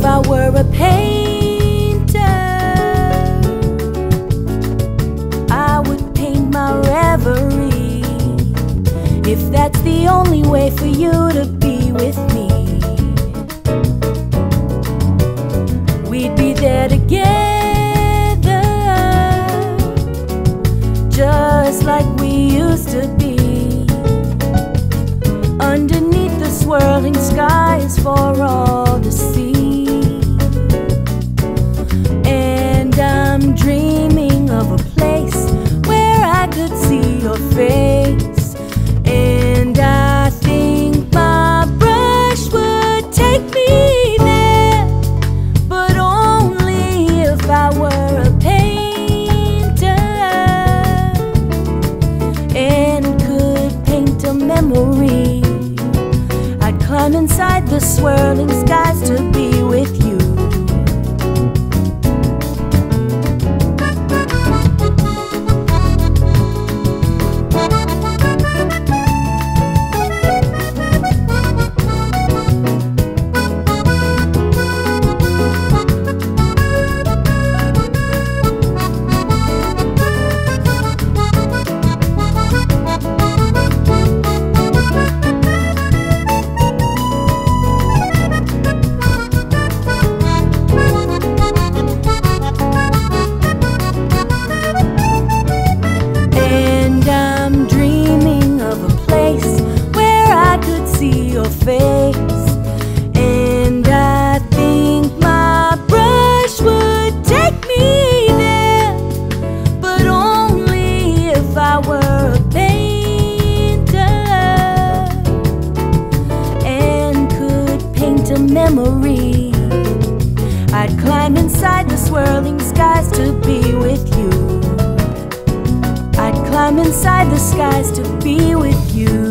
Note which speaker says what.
Speaker 1: if I were a painter, I would paint my reverie. If that's the only way for you to be with me, we'd be there together, just like we used to be. Climb inside the swirling skies to be face. And I think my brush would take me there, but only if I were a painter and could paint a memory. I'd climb inside the swirling skies to be with you. I'd climb inside the skies to be with you.